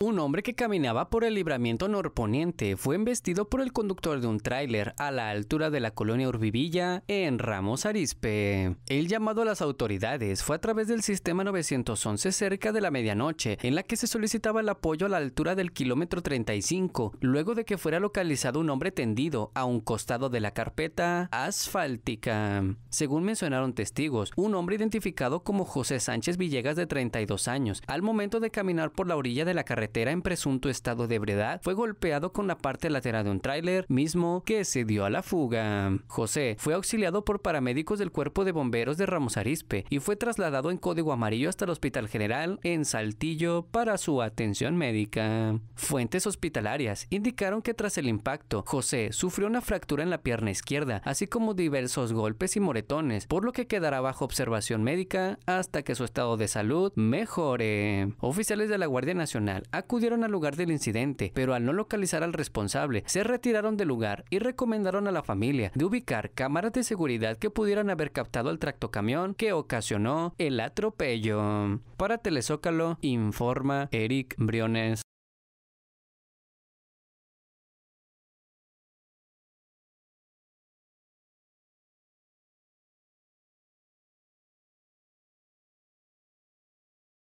Un hombre que caminaba por el libramiento norponiente fue embestido por el conductor de un tráiler a la altura de la colonia Urbivilla en Ramos Arispe. El llamado a las autoridades fue a través del sistema 911 cerca de la medianoche, en la que se solicitaba el apoyo a la altura del kilómetro 35, luego de que fuera localizado un hombre tendido a un costado de la carpeta asfáltica. Según mencionaron testigos, un hombre identificado como José Sánchez Villegas de 32 años, al momento de caminar por la orilla de la carretera en presunto estado de ebriedad, fue golpeado con la parte lateral de un tráiler mismo que se dio a la fuga. José fue auxiliado por paramédicos del Cuerpo de Bomberos de Ramos Arispe y fue trasladado en código amarillo hasta el Hospital General en Saltillo para su atención médica. Fuentes hospitalarias indicaron que tras el impacto, José sufrió una fractura en la pierna izquierda, así como diversos golpes y moretones, por lo que quedará bajo observación médica hasta que su estado de salud mejore. Oficiales de la Guardia Nacional acudieron al lugar del incidente, pero al no localizar al responsable, se retiraron del lugar y recomendaron a la familia de ubicar cámaras de seguridad que pudieran haber captado el tractocamión que ocasionó el atropello. Para Telezócalo, informa Eric Briones.